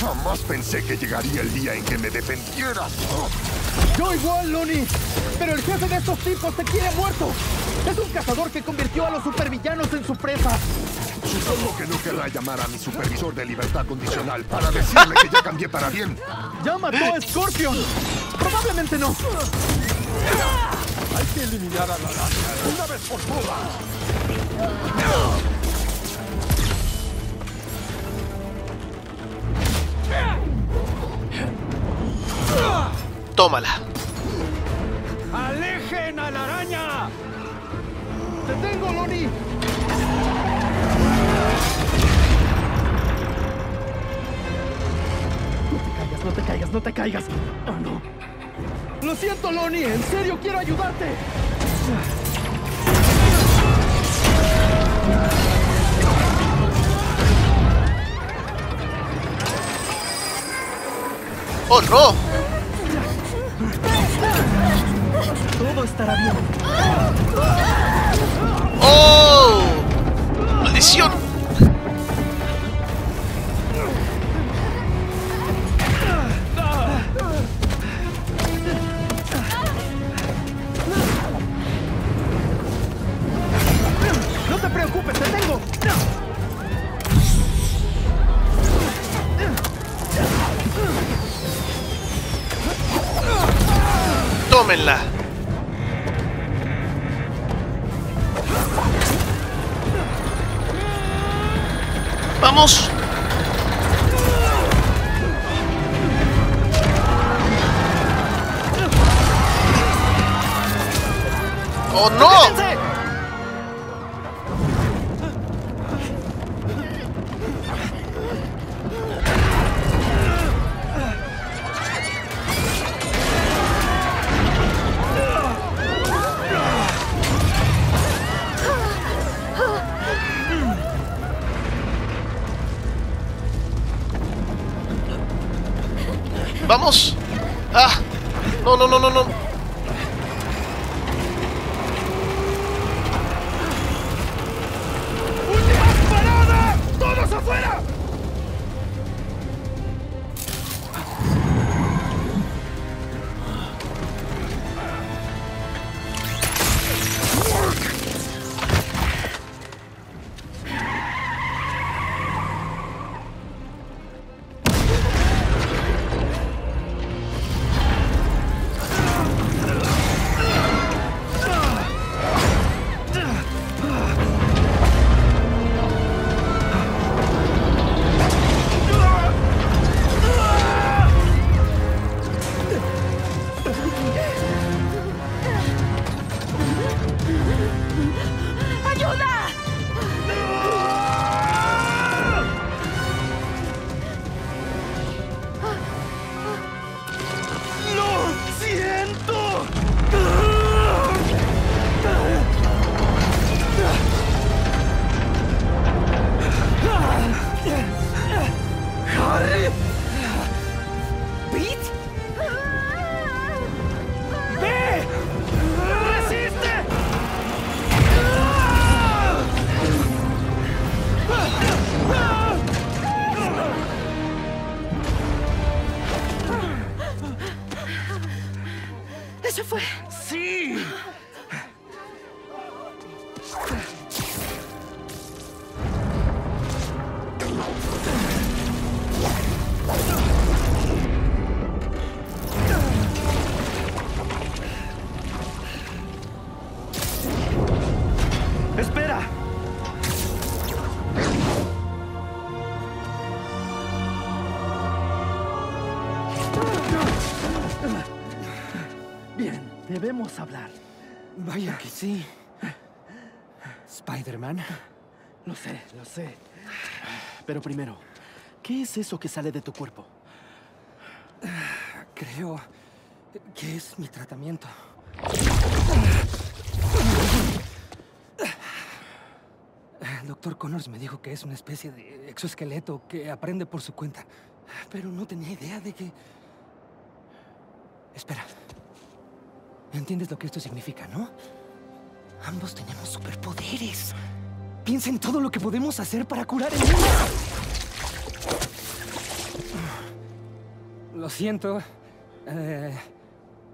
Speaker 14: Jamás pensé que llegaría el día en que me defendieras.
Speaker 7: Yo igual, Lonnie. Pero el jefe de estos tipos te quiere muerto. Es un cazador que convirtió a los supervillanos en su presa.
Speaker 14: Supongo que no querrá llamar a mi supervisor de libertad condicional para decirle que ya cambié para bien.
Speaker 7: Ya mató a Scorpion. Probablemente no.
Speaker 14: Hay que eliminar a la araña una vez por todas.
Speaker 1: Tómala.
Speaker 7: ¡Alejen a la araña! ¡Te tengo, Lonnie! No te caigas, no te caigas, no te caigas. Oh, no. Lo siento, Lonnie. En serio, quiero ayudarte.
Speaker 1: ¡Oh, no!
Speaker 7: Todo estará bien.
Speaker 1: ¡Oh! ¡Maldición! ¡Vamos! ¡Oh, no!
Speaker 8: Que sí. Spider-Man.
Speaker 7: Lo sé, lo sé. Pero primero, ¿qué es eso que sale de tu cuerpo?
Speaker 8: Creo que es mi tratamiento. El doctor Connors me dijo que es una especie de exoesqueleto que aprende por su cuenta. Pero no tenía idea de que... Espera. ¿Entiendes lo que esto significa, no? Ambos tenemos superpoderes. Piensa en todo lo que podemos hacer para curar el mundo. Lo siento. Eh,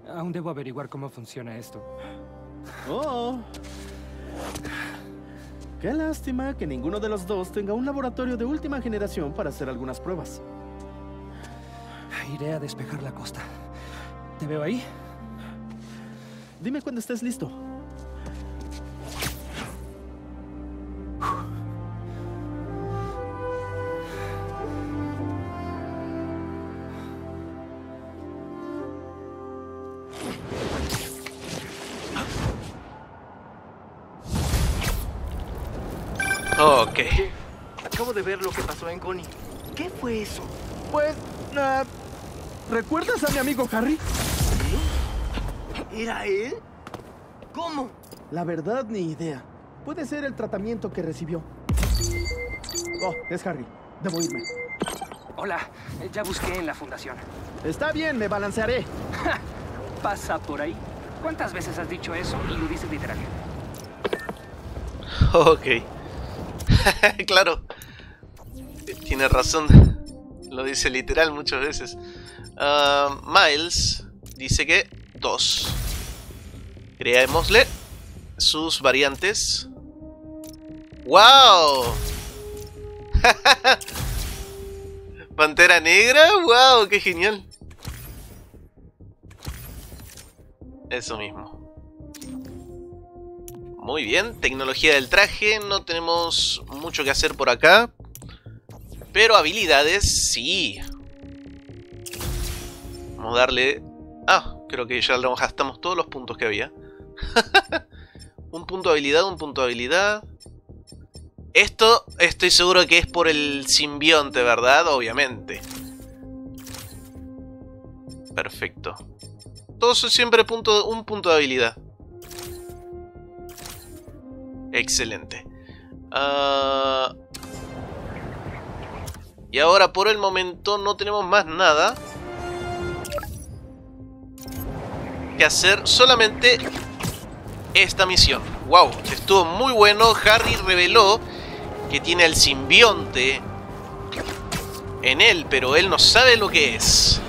Speaker 8: aún debo averiguar cómo funciona esto.
Speaker 7: Oh. Qué lástima que ninguno de los dos tenga un laboratorio de última generación para hacer algunas pruebas.
Speaker 8: Iré a despejar la costa. ¿Te veo ahí?
Speaker 7: Dime cuando estés listo.
Speaker 3: ¿Qué fue eso? Pues, ah, ¿recuerdas a mi amigo Harry? ¿Era él? ¿Cómo?
Speaker 7: La verdad, ni idea. Puede ser el tratamiento que recibió. Oh, es Harry. Debo irme.
Speaker 8: Hola, ya busqué en la fundación.
Speaker 7: Está bien, me balancearé.
Speaker 8: Pasa por ahí. ¿Cuántas veces has dicho eso y lo dices literal?
Speaker 1: Ok. claro. Tiene razón. Lo dice literal muchas veces. Ah, Miles dice que dos. Creémosle sus variantes. ¡Wow! ¿Pantera negra? ¡Wow! ¡Qué genial! Eso mismo. Muy bien, tecnología del traje, no tenemos mucho que hacer por acá. Pero habilidades, sí. Vamos a darle... Ah, creo que ya lo gastamos todos los puntos que había. un punto de habilidad, un punto de habilidad. Esto estoy seguro que es por el simbionte, ¿verdad? Obviamente. Perfecto. Todo siempre un punto de habilidad. Excelente. Ah, y ahora por el momento no tenemos más nada que hacer. Solamente esta misión. Wow, estuvo muy bueno. Harry reveló que tiene el simbionte en él, pero él no sabe lo que es.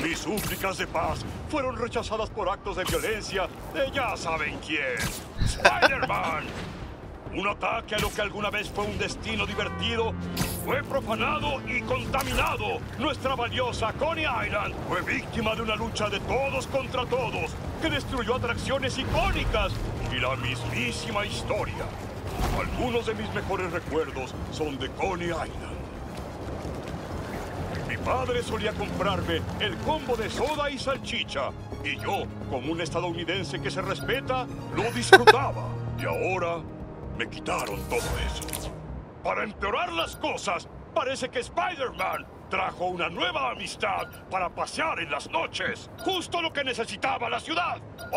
Speaker 10: Mis súplicas de paz fueron rechazadas por actos de violencia de ya saben quién. Spider-Man. Un ataque a lo que alguna vez fue un destino divertido fue profanado y contaminado. Nuestra valiosa Coney Island fue víctima de una lucha de todos contra todos que destruyó atracciones icónicas y la mismísima historia. Algunos de mis mejores recuerdos son de Coney Island. Mi padre solía comprarme el combo de soda y salchicha. Y yo, como un estadounidense que se respeta, lo disfrutaba. y ahora me quitaron todo eso. Para empeorar las cosas, parece que Spider-Man trajo una nueva amistad para pasear en las noches. Justo lo que necesitaba la ciudad.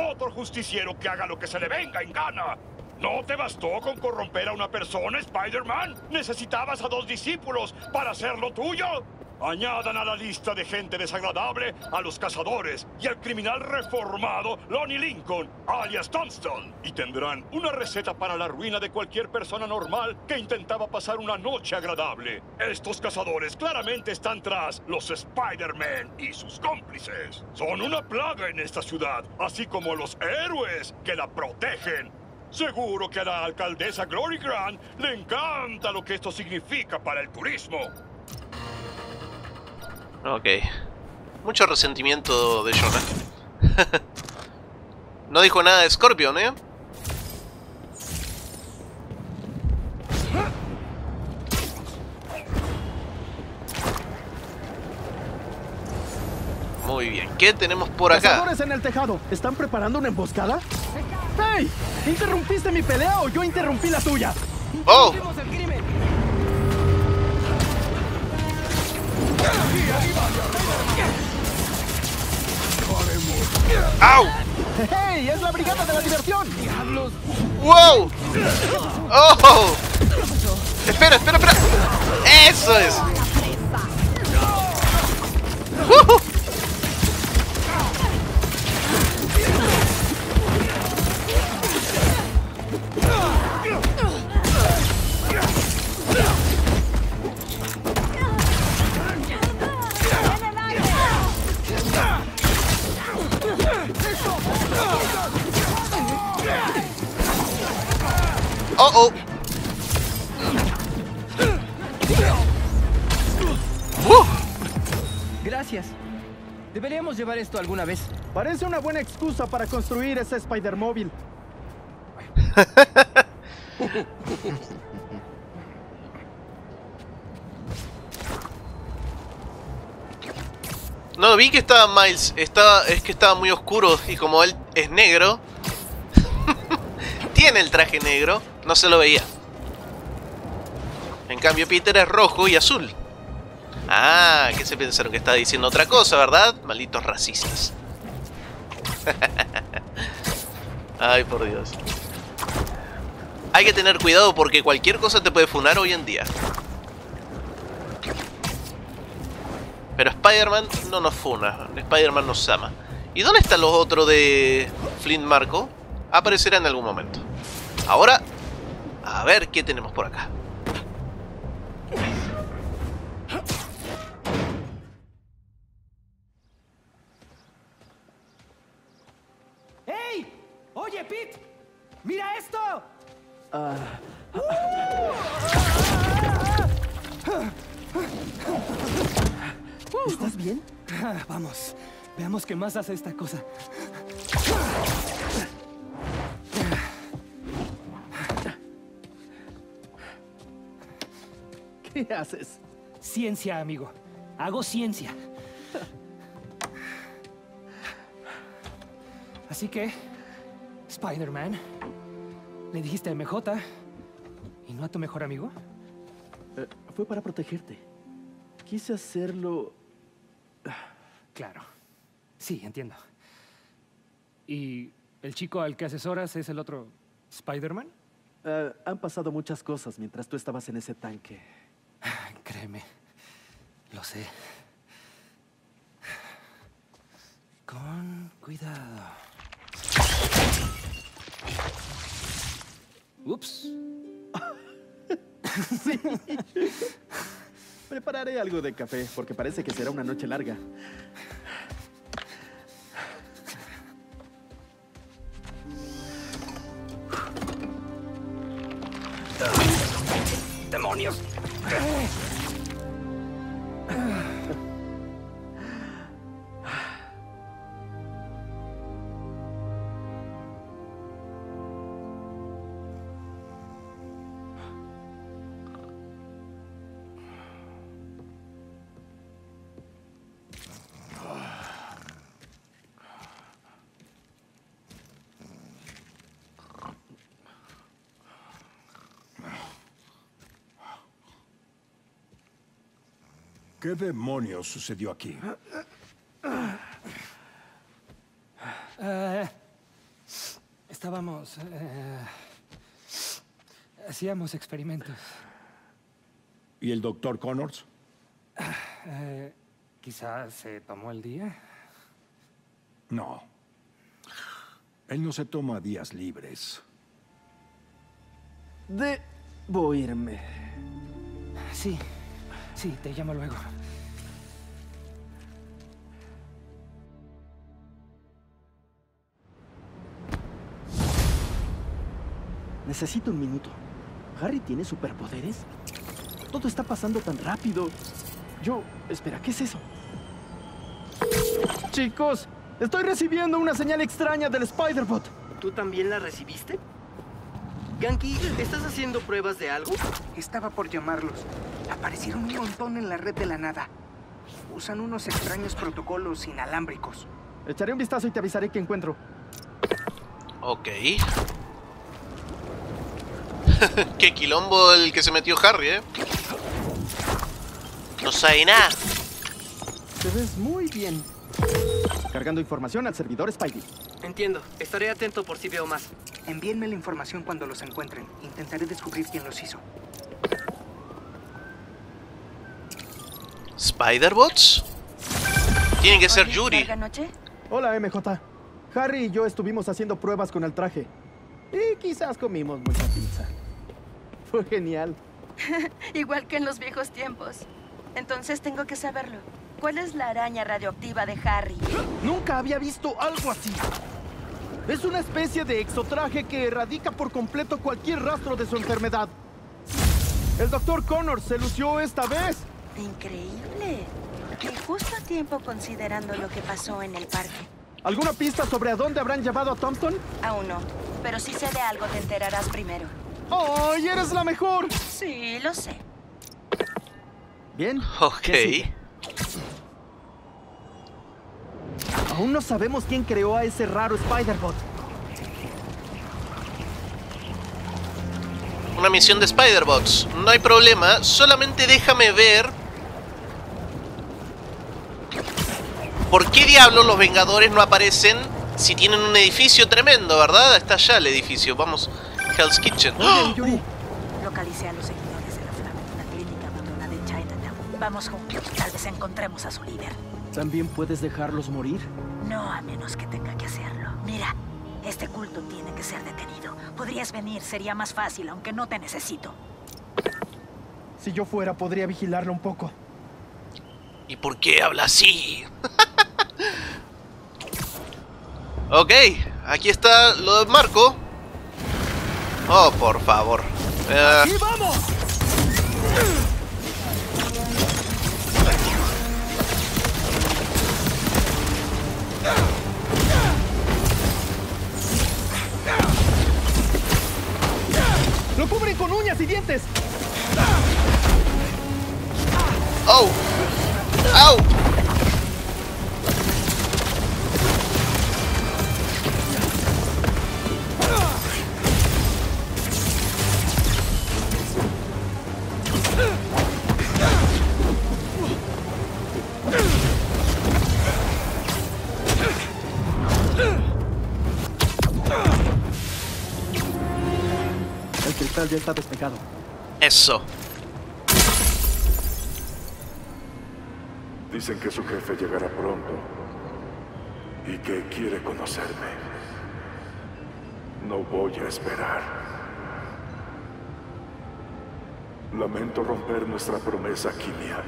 Speaker 10: Otro justiciero que haga lo que se le venga en gana. ¿No te bastó con corromper a una persona, Spider-Man? ¿Necesitabas a dos discípulos para hacerlo tuyo? Añadan a la lista de gente desagradable a los cazadores y al criminal reformado Lonnie Lincoln, alias Tombstone. Y tendrán una receta para la ruina de cualquier persona normal que intentaba pasar una noche agradable. Estos cazadores claramente están tras los Spider-Man y sus cómplices. Son una plaga en esta ciudad, así como los héroes que la protegen. Seguro que a la alcaldesa Glory Grant le encanta lo que esto significa para el turismo.
Speaker 1: Ok. Mucho resentimiento de Jonah. no dijo nada de Scorpion, ¿eh? Muy bien, ¿qué tenemos por acá?
Speaker 3: Cazadores en el tejado. ¿Están preparando una emboscada? ¡Hey! ¿Interrumpiste mi pelea o yo interrumpí la tuya?
Speaker 1: ¡Oh! ¡Au!
Speaker 3: ¡Hey! ¡Es la brigada de la diversión! ¡Diablos!
Speaker 1: ¡Wow! ¡Oh! Espera, espera, espera. ¡Eso es! ¡Woohoo!
Speaker 8: Alguna vez.
Speaker 3: Parece una buena excusa para construir ese Spider-Móvil.
Speaker 1: No, vi que estaba Miles. Estaba, es que estaba muy oscuro y como él es negro, tiene el traje negro, no se lo veía. En cambio, Peter es rojo y azul. Ah, que se pensaron que estaba diciendo otra cosa, ¿verdad? Malditos racistas. Ay, por Dios. Hay que tener cuidado porque cualquier cosa te puede funar hoy en día. Pero Spider-Man no nos funa, Spider-Man nos ama. ¿Y dónde están los otros de Flint Marco? Aparecerá en algún momento. Ahora, a ver qué tenemos por acá.
Speaker 8: Oye, Pete. ¡Mira esto!
Speaker 3: ¿Estás bien?
Speaker 8: Vamos, veamos qué más hace esta cosa.
Speaker 3: ¿Qué haces?
Speaker 8: Ciencia, amigo. Hago ciencia. Así que, Spider-Man, le dijiste a MJ y no a tu mejor amigo.
Speaker 7: Eh, fue para protegerte. Quise hacerlo...
Speaker 8: Claro. Sí, entiendo. ¿Y el chico al que asesoras es el otro Spider-Man?
Speaker 7: Eh, han pasado muchas cosas mientras tú estabas en ese tanque.
Speaker 8: Créeme, lo sé. Con cuidado. Ups.
Speaker 7: Prepararé algo de café, porque parece que será una noche larga.
Speaker 8: ¡Demonios!
Speaker 16: ¿Qué demonios sucedió aquí?
Speaker 8: Eh, estábamos... eh, hacíamos experimentos.
Speaker 16: ¿Y el doctor Connors?
Speaker 8: Eh, Quizás se tomó el día.
Speaker 16: No. Él no se toma días libres.
Speaker 7: Debo irme.
Speaker 8: Sí, sí, te llamo luego.
Speaker 7: Necesito un minuto. ¿Harry tiene superpoderes? Todo está pasando tan rápido. Yo... Espera, ¿qué es eso? Chicos, estoy recibiendo una señal extraña del Spider-Bot.
Speaker 2: ¿Tú también la recibiste? Ganky, ¿estás haciendo pruebas de algo?
Speaker 17: Estaba por llamarlos. Aparecieron un montón en la red de la nada. Usan unos extraños protocolos inalámbricos.
Speaker 7: Echaré un vistazo y te avisaré que encuentro.
Speaker 1: Ok. Qué quilombo el que se metió Harry, ¿eh? No sabe nada.
Speaker 7: Te ves muy bien. Cargando información al servidor Spidey.
Speaker 2: Entiendo. Estaré atento por si veo más.
Speaker 17: Envíenme la información cuando los encuentren. Intentaré descubrir quién los hizo.
Speaker 1: ¿Spiderbots? Tienen que ser Yuri.
Speaker 7: Hola, MJ. Harry y yo estuvimos haciendo pruebas con el traje. Y quizás comimos mucha pizza. Fue genial.
Speaker 9: Igual que en los viejos tiempos. Entonces tengo que saberlo. ¿Cuál es la araña radioactiva de Harry?
Speaker 7: Nunca había visto algo así. Es una especie de exotraje que erradica por completo cualquier rastro de su enfermedad. El doctor Connor se lució esta vez.
Speaker 18: Increíble. Y justo a tiempo considerando lo que pasó en el parque.
Speaker 7: ¿Alguna pista sobre a dónde habrán llevado a Thompson?
Speaker 18: Aún no. Pero si sé de algo, te enterarás primero.
Speaker 7: ¡Ay, eres la mejor!
Speaker 18: Sí, lo sé.
Speaker 7: Bien.
Speaker 1: Ok.
Speaker 7: Aún no sabemos quién creó a ese raro Spider-Bot.
Speaker 1: Una misión de Spider-Bots. No hay problema. Solamente déjame ver. ¿Por qué diablos los Vengadores no aparecen si tienen un edificio tremendo, verdad? Está allá el edificio. Vamos. Hell's Kitchen. ¡Oh!
Speaker 19: Localicé a los seguidores de la flama en una clínica abandonada en Chinatown. Vamos juntos, tal vez encontremos a su líder.
Speaker 7: ¿También puedes dejarlos morir?
Speaker 19: No a menos que tenga que hacerlo. Mira, este culto tiene que ser detenido. Podrías venir, sería más fácil, aunque no te necesito.
Speaker 3: Si yo fuera, podría vigilarlo un poco.
Speaker 1: ¿Y por qué habla así? ok, aquí está lo de Marco. Oh, por favor. Eh,
Speaker 3: ¡Y vamos! ¡Lo cubren con uñas y dientes!
Speaker 1: ¡Oh! ¡Au!
Speaker 7: Ya está despegado.
Speaker 1: Eso.
Speaker 16: Dicen que su jefe llegará pronto y que quiere conocerme. No voy a esperar. Lamento romper nuestra promesa, Kimia,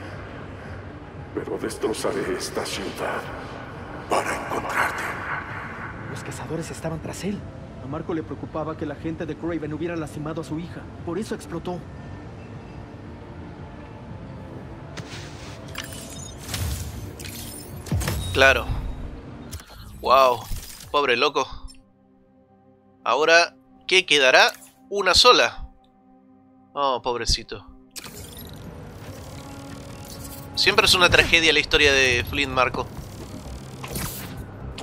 Speaker 16: pero destrozaré esta ciudad para encontrarte.
Speaker 7: Los cazadores estaban tras él. Marco le preocupaba que la gente de Craven hubiera lastimado a su hija. Por eso explotó.
Speaker 1: Claro. Wow. Pobre loco. Ahora, ¿qué quedará? Una sola. Oh, pobrecito. Siempre es una tragedia la historia de Flint Marco.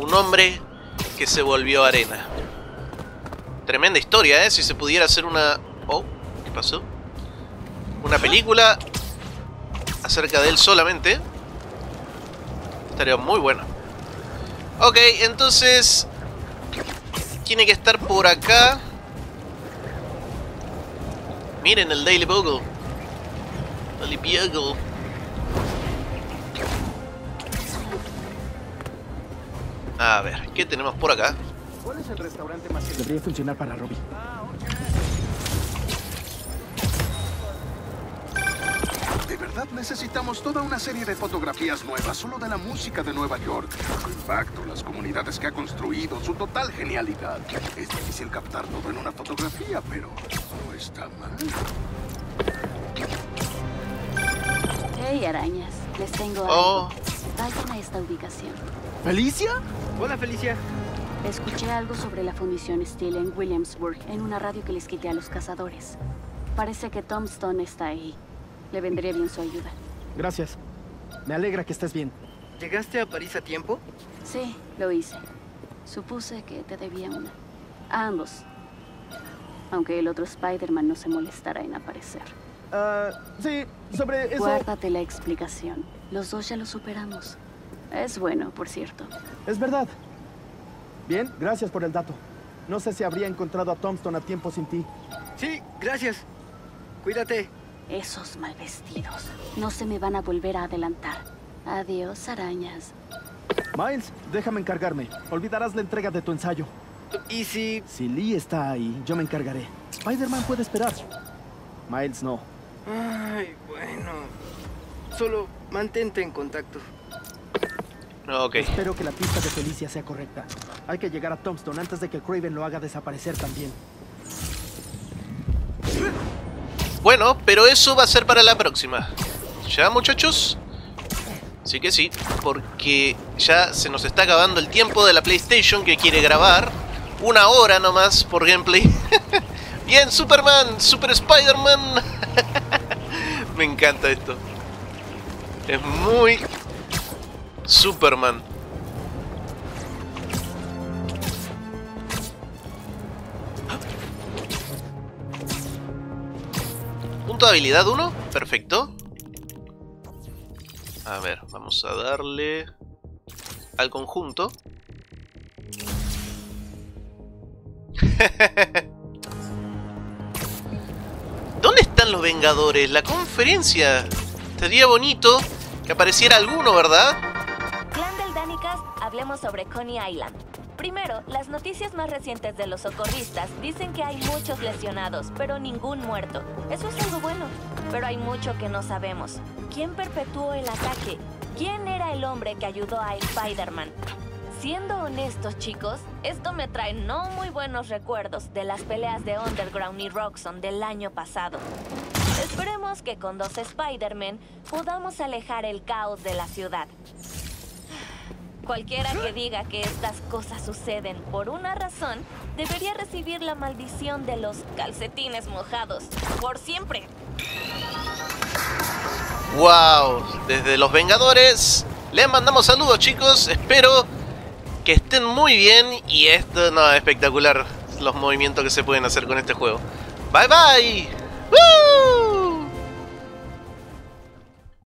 Speaker 1: Un hombre que se volvió arena. Tremenda historia, ¿eh? Si se pudiera hacer una... Oh, ¿qué pasó? Una película acerca de él solamente. Estaría muy buena. Ok, entonces... Tiene que estar por acá. Miren el Daily Bugle. Daily Bugle. A ver, ¿qué tenemos por acá?
Speaker 3: ¿Cuál es el restaurante más que debería funcionar para Robbie?
Speaker 14: De verdad necesitamos toda una serie de fotografías nuevas solo de la música de Nueva York. Su impacto, las comunidades que ha construido, su total genialidad. Es difícil captar todo en una fotografía, pero no está mal.
Speaker 20: Hey, arañas. Les tengo
Speaker 1: Oh.
Speaker 20: algo. Vayan a esta ubicación.
Speaker 3: ¿Felicia?
Speaker 2: Hola, Felicia.
Speaker 20: Escuché algo sobre la fundición Steel en Williamsburg en una radio que les quité a los cazadores. Parece que Tombstone está ahí. Le vendría bien su ayuda.
Speaker 3: Gracias. Me alegra que estés bien.
Speaker 2: ¿Llegaste a París a tiempo?
Speaker 20: Sí, lo hice. Supuse que te debía una. A ambos. Aunque el otro Spider-Man no se molestará en aparecer.
Speaker 3: Ah, sí, sobre eso...
Speaker 20: Guárdate la explicación. Los dos ya lo superamos. Es bueno, por cierto.
Speaker 3: Es verdad. Bien, gracias por el dato. No sé si habría encontrado a Tombstone a tiempo sin ti.
Speaker 2: Sí, gracias. Cuídate.
Speaker 20: Esos mal vestidos. No se me van a volver a adelantar. Adiós, arañas.
Speaker 3: Miles, déjame encargarme. Olvidarás la entrega de tu ensayo.
Speaker 2: ¿Y si...?
Speaker 3: Si Lee está ahí, yo me encargaré. Spider-Man puede esperar. Miles no.
Speaker 2: Ay, bueno. Solo mantente en contacto.
Speaker 1: Ok.
Speaker 3: Espero que la pista de Felicia sea correcta. Hay que llegar a Tombstone antes de que Craven lo haga desaparecer también.
Speaker 1: Bueno, pero eso va a ser para la próxima. ¿Ya, muchachos? Sí que sí, porque ya se nos está acabando el tiempo de la PlayStation que quiere grabar. Una hora nomás por gameplay. Bien, Superman, Super Spider-Man. Me encanta esto. Es muy Superman. Punto de habilidad 1, perfecto. A ver, vamos a darle al conjunto. ¿Dónde están los Vengadores? La conferencia. Sería bonito que apareciera alguno, ¿verdad?
Speaker 21: Hablemos sobre Coney Island. Primero, las noticias más recientes de los socorristas dicen que hay muchos lesionados, pero ningún muerto. Eso es algo bueno, pero hay mucho que no sabemos. ¿Quién perpetuó el ataque? ¿Quién era el hombre que ayudó a Spider-Man? Siendo honestos, chicos, esto me trae no muy buenos recuerdos de las peleas de Underground y Roxxon del año pasado. Esperemos que con dos Spider-Man podamos alejar el caos de la ciudad. Cualquiera que diga que estas cosas suceden por una razón, debería recibir la maldición de los calcetines mojados. Por siempre.
Speaker 1: ¡Wow! Desde los Vengadores les mandamos saludos, chicos. Espero que estén muy bien. Y esto, no, espectacular. Los movimientos que se pueden hacer con este juego. ¡Bye, bye! ¡Woo!